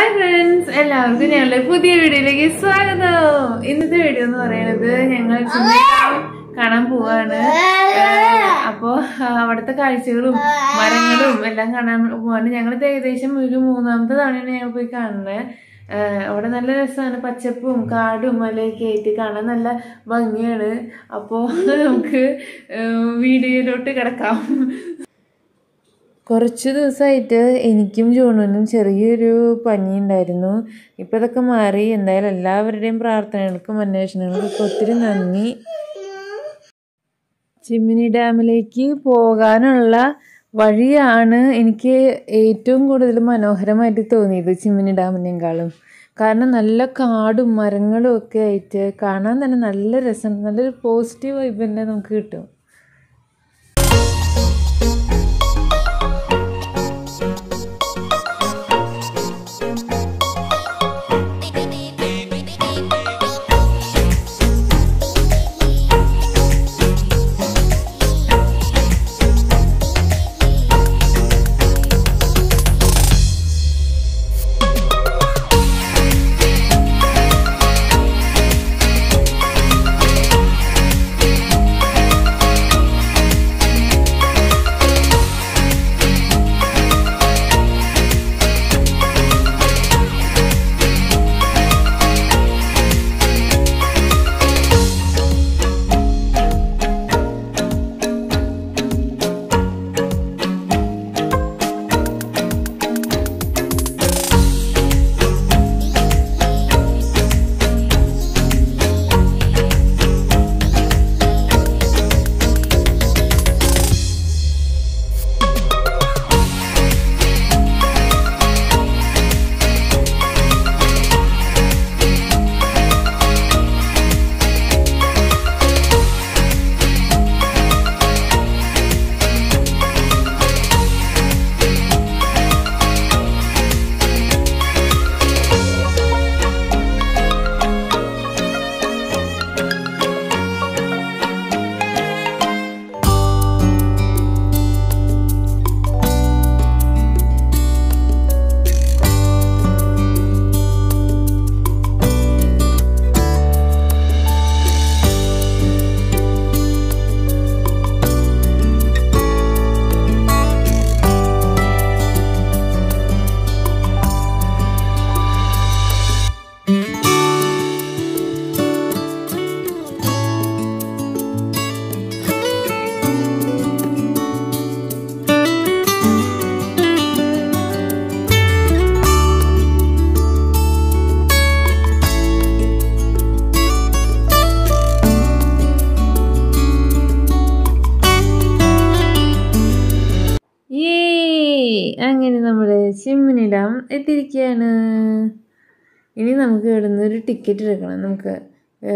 Hi friends എല്ലാവർക്കും ഞങ്ങളുടെ പുതിയ വീഡിയോയിലേക്ക് സ്വാഗതം. ഇന്നത്തെ വീഡിയോ എന്ന് പറയുന്നത് ഞങ്ങൾ കാണാൻ പോവാണ്. അപ്പോ അവിടുത്തെ കാഴ്ചകളും മരങ്ങളും എല്ലാം കാണാൻ പോവാണ്. ഞങ്ങൾ ഏകദേശം ഒരു മൂന്നാമത്തെ തവണയാണ് ഞങ്ങൾ പോയി കാണുന്നത്. അവിടെ നല്ല രസമാണ്. പച്ചപ്പും കാടും മലയൊക്കെ ആയിട്ട് കാണാൻ നല്ല ഭംഗിയാണ്. അപ്പോ നമുക്ക് വീഡിയോയിലോട്ട് കിടക്കാം. കുറച്ച് ദിവസമായിട്ട് എനിക്കും ജോണുവിനും ചെറിയൊരു പനി ഉണ്ടായിരുന്നു ഇപ്പം ഇതൊക്കെ മാറി. എന്തായാലും എല്ലാവരുടെയും പ്രാർത്ഥനകൾക്കും അന്വേഷണങ്ങൾക്കൊക്കെ ഒത്തിരി നന്ദി. ചിമ്മിനി ഡാമിലേക്ക് പോകാനുള്ള വഴിയാണ് എനിക്ക് ഏറ്റവും കൂടുതൽ മനോഹരമായിട്ട് തോന്നിയത് ചിമ്മിനി ഡാമിനേക്കാളും. കാരണം നല്ല കാടും മരങ്ങളും ഒക്കെ ആയിട്ട് കാണാൻ തന്നെ നല്ല രസം നല്ലൊരു പോസിറ്റീവ് വൈബ് തന്നെ നമുക്ക് കിട്ടും. അങ്ങനെ നമ്മുടെ ചിമ്മിനി ഡാം എത്തിയിരിക്കുകയാണ് ഇനി നമുക്ക് ഇവിടുന്ന് ഒരു ടിക്കറ്റ് എടുക്കണം. നമുക്ക്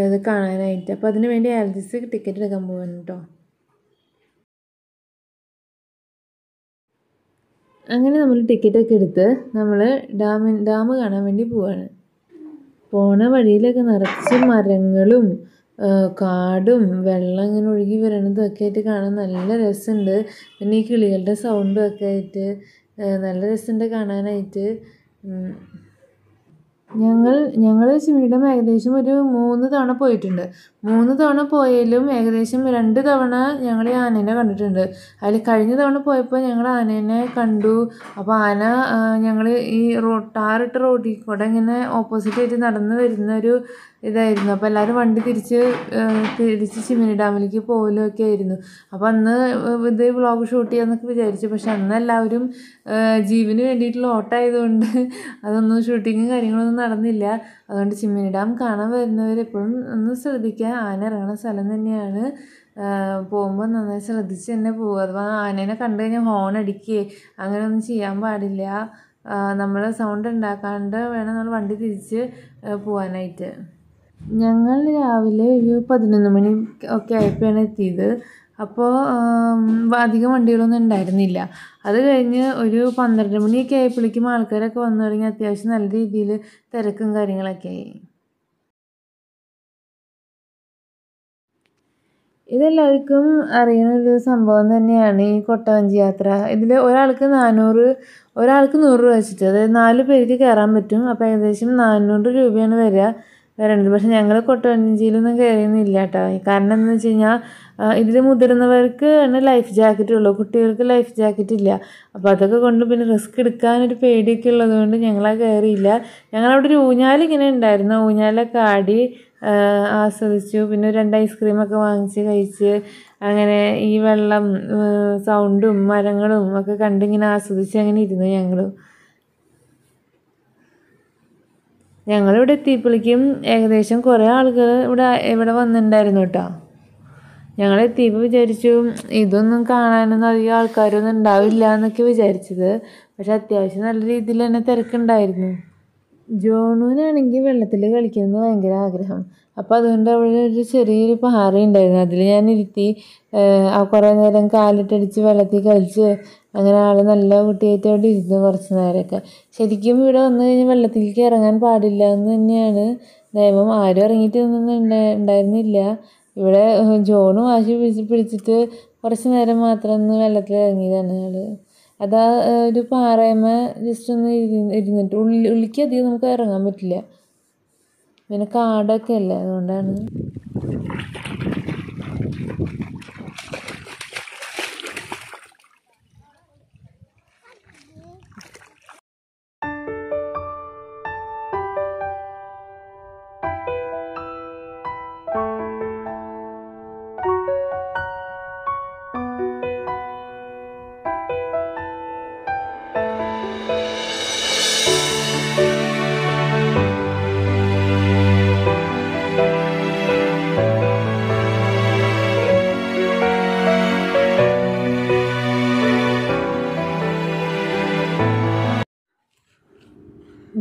ഇത് കാണാനായിട്ട്. അപ്പോൾ അതിന് വേണ്ടി ആൽജിസ് ടിക്കറ്റ് എടുക്കാൻ പോവാണ് കേട്ടോ അങ്ങനെ നമ്മൾ ടിക്കറ്റൊക്കെ എടുത്ത് നമ്മൾ ഡാമി ഡാം കാണാൻ വേണ്ടി പോവാണ്. പോണ വഴിയിലൊക്കെ നിറച്ച് മരങ്ങളും കാടും വെള്ളം ഇങ്ങനെ ഒഴുകി വരണതൊക്കെ ആയിട്ട് കാണാൻ നല്ല രസമുണ്ട് പിന്നെ ഈ കിളികളുടെ സൗണ്ടും ഒക്കെ ആയിട്ട്. നല്ല രസമുണ്ട് കാണാനായിട്ട്. ഞങ്ങൾ ഞങ്ങൾ ചിമ്മിനിടം ഏകദേശം ഒരു മൂന്ന് തവണ പോയിട്ടുണ്ട്. മൂന്ന് തവണ പോയാലും ഏകദേശം രണ്ട് തവണ ഞങ്ങൾ ആനേനെ കണ്ടിട്ടുണ്ട്. അതിൽ കഴിഞ്ഞ തവണ പോയപ്പോൾ ഞങ്ങൾ ആനേനെ കണ്ടു. അപ്പോൾ ആന ഞങ്ങൾ ഈ റോ ടാറിട്ട റോഡിൽ കൂടെ ഇങ്ങനെ ഓപ്പോസിറ്റ് ആയിട്ട് നടന്ന് വരുന്ന ഒരു ഇതായിരുന്നു. അപ്പോൾ എല്ലാവരും വണ്ടി തിരിച്ച് തിരിച്ച് ചിമ്മിനി ഡാമിലേക്ക് പോകലൊക്കെ ആയിരുന്നു. അപ്പോൾ അന്ന് ഇത് വ്ളോഗ് ഷൂട്ട് ചെയ്യാമെന്നൊക്കെ വിചാരിച്ചു. പക്ഷെ അന്ന് എല്ലാവരും ജീവന് വേണ്ടിയിട്ടുള്ള ഓട്ടമായതുകൊണ്ട് അതൊന്നും ഷൂട്ടിങ്ങും കാര്യങ്ങളൊന്നും നടന്നില്ല. അതുകൊണ്ട് ചിമ്മിനി ഡാം കാണാൻ വരുന്നവരെപ്പോഴും ഒന്ന് ശ്രദ്ധിക്കുക. ആന ഇറങ്ങുന്ന സ്ഥലം തന്നെയാണ്. പോകുമ്പോൾ നന്നായി ശ്രദ്ധിച്ച് തന്നെ പോകുക അഥവാ ആനേനെ കണ്ടു കഴിഞ്ഞാൽ ഹോൺ അടിക്കുകയെ അങ്ങനെയൊന്നും ചെയ്യാൻ പാടില്ല. നമ്മൾ സൗണ്ട് ഉണ്ടാക്കാണ്ട് വേണം നമ്മൾ വണ്ടി തിരിച്ച് പോകാനായിട്ട് ഞങ്ങൾ രാവിലെ ഒരു പതിനൊന്ന് മണി ഒക്കെ ആയപ്പോഴാണ് എത്തിയത്. അപ്പോൾ അധികം വണ്ടികളൊന്നും ഉണ്ടായിരുന്നില്ല. അത് കഴിഞ്ഞ് ഒരു പന്ത്രണ്ട് മണിയൊക്കെ ആയപ്പോഴേക്കും ആൾക്കാരൊക്കെ വന്നു തുടങ്ങി. അത്യാവശ്യം നല്ല രീതിയിൽ തിരക്കും കാര്യങ്ങളൊക്കെ ആയി. ഇതെല്ലാവർക്കും അറിയുന്ന ഒരു സംഭവം തന്നെയാണ് ഈ കൊട്ടവഞ്ചി യാത്ര. ഇതിൽ ഒരാൾക്ക് നാനൂറ് ഒരാൾക്ക് നൂറ് രൂപ വെച്ചിട്ട് അതായത് നാല് പേർക്ക് കയറാൻ പറ്റും. അപ്പോൾ ഏകദേശം നാനൂറ് രൂപയാണ് വരിക. വരേണ്ടത്. പക്ഷെ ഞങ്ങൾ കൊട്ടവഞ്ചിയിലൊന്നും കയറിയൊന്നുമില്ല കേട്ടോ. കാരണം എന്താണെന്ന് വെച്ച് കഴിഞ്ഞാൽ ഇതിൽ മുതിർന്നവർക്ക് ആണ് ലൈഫ് ജാക്കറ്റ് ഉള്ളൂ. കുട്ടികൾക്ക് ലൈഫ് ജാക്കറ്റ് ഇല്ല. അപ്പോൾ അതൊക്കെ കൊണ്ട് പിന്നെ റിസ്ക് എടുക്കാനൊരു പേടിയൊക്കെ ഉള്ളതുകൊണ്ട് ഞങ്ങളാ കയറിയില്ല ഞങ്ങളവിടെ ഒരു ഊഞ്ഞാലിങ്ങനെ ഉണ്ടായിരുന്നു. ഊഞ്ഞാലൊക്കെ ആടി ആസ്വദിച്ചു. പിന്നെ രണ്ട് ഐസ്ക്രീമൊക്കെ വാങ്ങിച്ച് കഴിച്ച് അങ്ങനെ ഈ വെള്ളം സൗണ്ടും മരങ്ങളും ഒക്കെ കണ്ടിങ്ങനെ ആസ്വദിച്ച് അങ്ങനെ ഇരുന്നു ഞങ്ങളും. ഞങ്ങളിവിടെ എത്തിയപ്പോഴേക്കും ഏകദേശം കുറേ ആളുകൾ ഇവിടെ ഇവിടെ വന്നിട്ടുണ്ടായിരുന്നു കേട്ടോ. ഞങ്ങൾ എത്തിയപ്പോൾ വിചാരിച്ചു ഇതൊന്നും കാണാനൊന്നും അധികം ആൾക്കാരൊന്നും ഉണ്ടാവില്ല എന്നൊക്കെ വിചാരിച്ചത്. പക്ഷെ അത്യാവശ്യം നല്ല രീതിയിൽ തന്നെ തിരക്കുണ്ടായിരുന്നു. ജോണുവിനാണെങ്കിൽ വെള്ളത്തിൽ കളിക്കുന്നത് ഭയങ്കര ആഗ്രഹം. അപ്പോൾ അതുകൊണ്ട് അവിടെ ഒരു ചെറിയൊരു പാറ ഉണ്ടായിരുന്നു അതിൽ ഞാൻ ഇരുത്തി കുറേ നേരം കാലിട്ടടിച്ച് വെള്ളത്തിൽ കളിച്ച് അങ്ങനെ ആൾ നല്ല കുട്ടിയായിട്ട് അവിടെ ഇരുന്നു കുറച്ച് നേരമൊക്കെ. ശരിക്കും ഇവിടെ വന്നു കഴിഞ്ഞാൽ വെള്ളത്തിലേക്ക് ഇറങ്ങാൻ പാടില്ല എന്ന് തന്നെയാണ്. നിയമം ആരും ഇറങ്ങിയിട്ടൊന്നും ഉണ്ടാ- ഉണ്ടായിരുന്നില്ല ഇവിടെ ജോണ് വാശി പിടിച്ച് പിടിച്ചിട്ട് കുറച്ച് നേരം മാത്രം ഒന്ന് വെള്ളത്തിൽ ഇറങ്ങിയതാണ് ആൾ അതാ ഒരു പാറയമ്മ ജസ്റ്റ് ഒന്ന് ഇരുന്ന് ഇരുന്നിട്ട് ഉള്ളി ഉള്ളിക്ക് അധികം നമുക്ക് ഇറങ്ങാൻ പറ്റില്ല. പിന്നെ കാടൊക്കെ അല്ലേ അതുകൊണ്ടാണ്.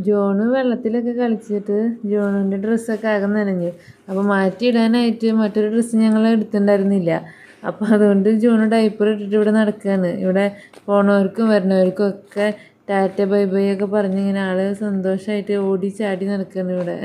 ജോണ് വെള്ളത്തിലൊക്കെ കളിച്ചിട്ട് ജോണിന്റെ ഡ്രസ്സൊക്കെ ആകെ നനഞ്ഞു. അപ്പോൾ മാറ്റിയിടാനായിട്ട് മറ്റൊരു ഡ്രസ്സ് ഞങ്ങൾ എടുത്തിട്ടുണ്ടായിരുന്നില്ല. അപ്പോൾ അതുകൊണ്ട് ജോണ് ഡൈപ്പർ ഇട്ടിട്ട് ഇവിടെ നടക്കുകയാണ് ഇവിടെ പോണവർക്കും വരണവർക്കും ഒക്കെ ടാറ്റ ബൈ ബൈ ഒക്കെ പറഞ്ഞ് ഇങ്ങനെ ആൾ സന്തോഷമായിട്ട് ഓടി ചാടി നടക്കുകയാണ് ഇവിടെ.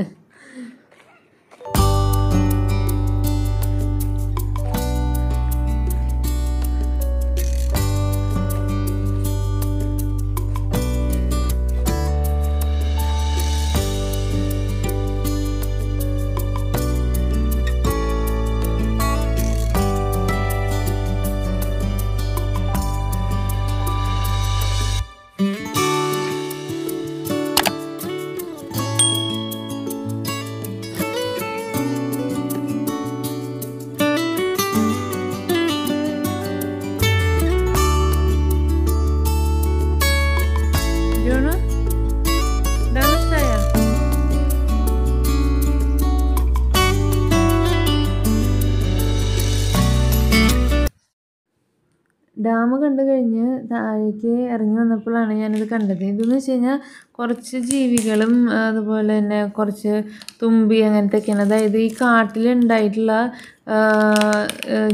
ഡാം കണ്ടു കഴിഞ്ഞ് താഴേക്ക് ഇറങ്ങി വന്നപ്പോഴാണ് ഞാനിത് കണ്ടത്. ഇതെന്ന് വെച്ച് കഴിഞ്ഞാൽ കുറച്ച് ജീവികളും അതുപോലെ തന്നെ കുറച്ച് തുമ്പി അങ്ങനത്തെയൊക്കെയാണ് അതായത് ഈ കാട്ടിലുണ്ടായിട്ടുള്ള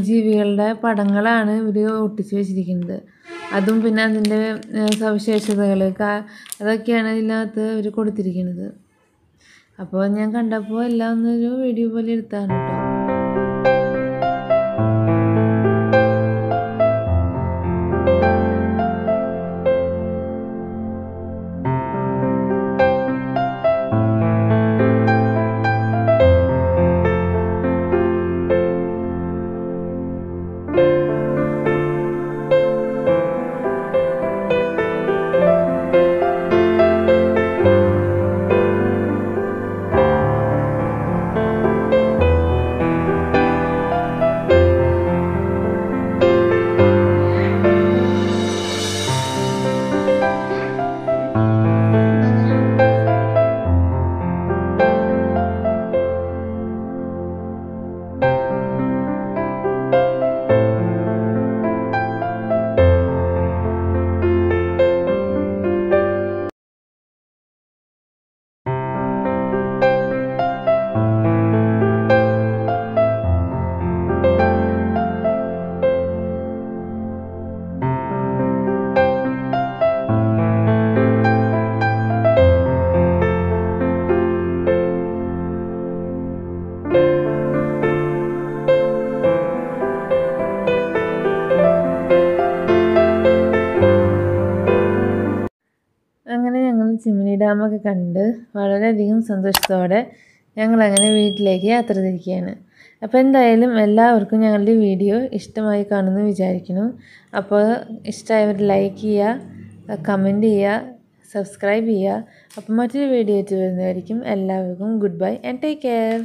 ജീവികളുടെ പടങ്ങളാണ് ഇവർ ഒട്ടിച്ച് വെച്ചിരിക്കുന്നത്. അതും പിന്നെ അതിന്റെ സവിശേഷതകൾ അതൊക്കെയാണ് ഇതിനകത്ത് ഇവർ കൊടുത്തിരിക്കുന്നത്. അപ്പോൾ ഞാൻ കണ്ടപ്പോൾ എല്ലാം ഒന്നൊരു വീഡിയോ പോലെ എടുത്താണ് കേട്ടോ ഡാമൊക്കെ കണ്ട് വളരെയധികം സന്തോഷത്തോടെ ഞങ്ങളങ്ങനെ വീട്ടിലേക്ക് യാത്ര തിരിക്കുകയാണ്. അപ്പോൾ എന്തായാലും എല്ലാവർക്കും ഞങ്ങളുടെ വീഡിയോ ഇഷ്ടമായി കാണുമെന്ന് വിചാരിക്കുന്നു. അപ്പോൾ ഇഷ്ടമായവർ ലൈക്ക് ചെയ്യുക കമന്റ് ചെയ്യുക സബ്സ്ക്രൈബ് ചെയ്യുക. അപ്പോൾ മറ്റൊരു വീഡിയോ ആയിട്ട് വരുന്നതായിരിക്കും. എല്ലാവർക്കും good bye and take care